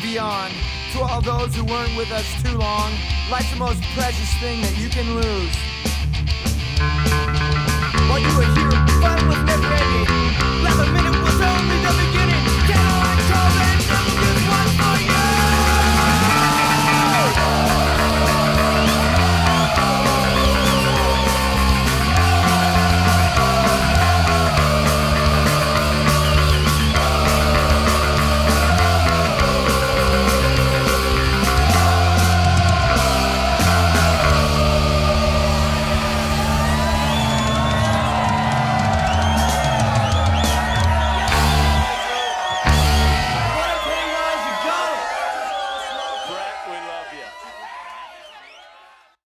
beyond. To all those who weren't with us too long, life's the most precious thing that you can lose. While you were here, fun was never ending.